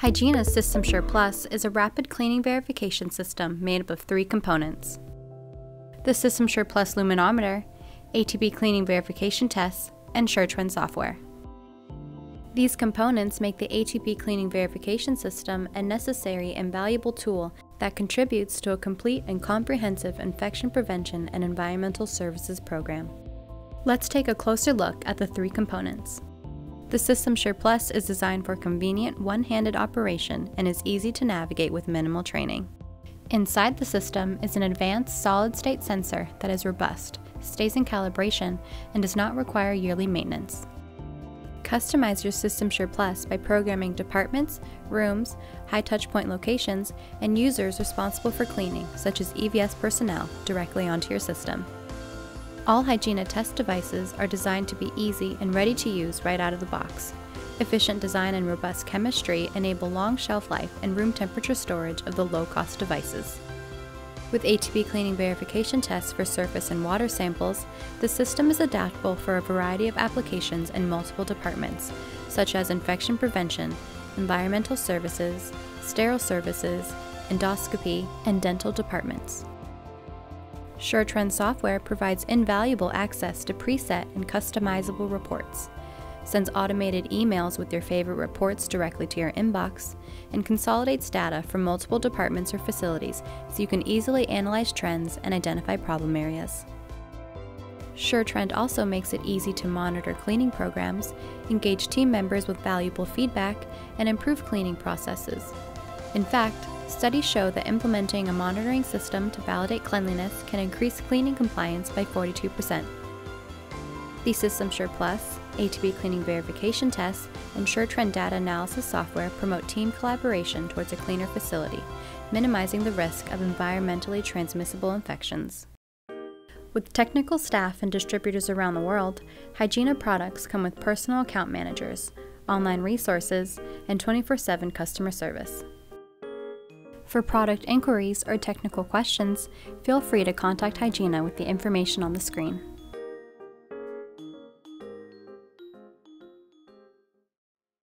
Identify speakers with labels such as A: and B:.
A: Hygiena's SystemSure Plus is a rapid cleaning verification system made up of three components. The SystemSure Plus Luminometer, ATP cleaning verification tests, and SureTrend software. These components make the ATP cleaning verification system a necessary and valuable tool that contributes to a complete and comprehensive infection prevention and environmental services program. Let's take a closer look at the three components. The SystemSure Plus is designed for convenient one-handed operation and is easy to navigate with minimal training. Inside the system is an advanced solid-state sensor that is robust, stays in calibration, and does not require yearly maintenance. Customize your SystemSure Plus by programming departments, rooms, high touchpoint locations, and users responsible for cleaning, such as EVS personnel, directly onto your system. All Hygiena test devices are designed to be easy and ready to use right out of the box. Efficient design and robust chemistry enable long shelf life and room temperature storage of the low-cost devices. With ATP cleaning verification tests for surface and water samples, the system is adaptable for a variety of applications in multiple departments, such as infection prevention, environmental services, sterile services, endoscopy, and dental departments. SureTrend software provides invaluable access to preset and customizable reports, sends automated emails with your favorite reports directly to your inbox, and consolidates data from multiple departments or facilities so you can easily analyze trends and identify problem areas. SureTrend also makes it easy to monitor cleaning programs, engage team members with valuable feedback, and improve cleaning processes. In fact, Studies show that implementing a monitoring system to validate cleanliness can increase cleaning compliance by 42%. The SystemSure Plus, ATP cleaning verification tests, and SureTrend data analysis software promote team collaboration towards a cleaner facility, minimizing the risk of environmentally transmissible infections. With technical staff and distributors around the world, Hygiena products come with personal account managers, online resources, and 24 7 customer service. For product inquiries or technical questions, feel free to contact Hygiena with the information on the screen.